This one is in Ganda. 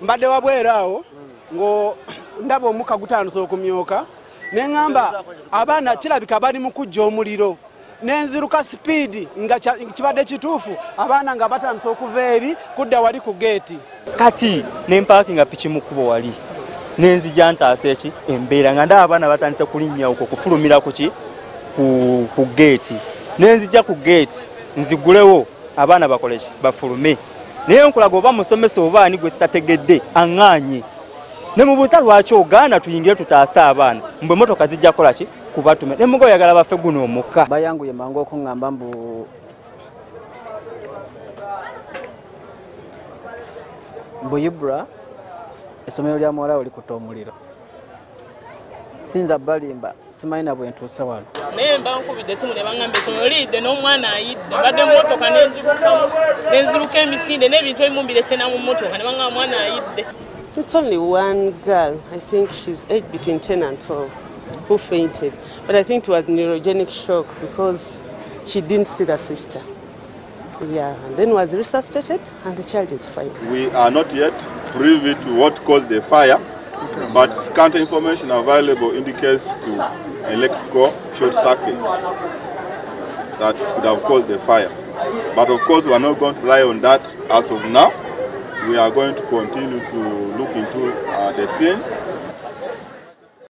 mbadde wabwera awo ngo ndaba omukka gutandise okumyoka neŋŋamba abaana kirabika bali mu kujja omuliro. Nenziruka sipiidi nga kibadde kituufu abaana nga batandise okuva eri kudda wali ku geeti kati nempakinga piki mukubo wali? Nenzija ntaasa eki? Embeera nga ndaba abaana batandise kulinyawuko kufulumira kuki ku geeti nenzija ku geeti nzigulewo abaana bakoleki bafulume. Naye nkulaga oba musomesa oba ani gwe sitategedde aŋŋaanye. Ne mubuuza lwaki ogaana tuyingire tutaase abaana? Mbwe emotoka zijja kukola ki? Kubatume. Ne muga oyagala bafe guno omukka. Bayanguye mangu okuŋŋamba mbu mbu ibra essomero lya muwala we likutta omuliro sinza balimba simanyi na bwe ntuuse wano naye mba nkubidde esimu ne baŋŋamba essomero liyidde n'omwana ayidde mbadde mumotoka mmotoka nenjibukamu nenziruka emisinde n'ebintu ebimu mbirese mu mmotoka ne baŋŋamba mwana ayidde It's only one girl, I think she's aged between 10 and 12, who fainted. But I think it was neurogenic shock because she didn't see the sister. Yeah, and then was resuscitated and the child is fine. We are not yet privy to what caused the fire, but scant information available indicates to electrical short circuit that could have caused the fire. But of course, we are not going to rely on that as of now. We are going to continue to look into uh, the scene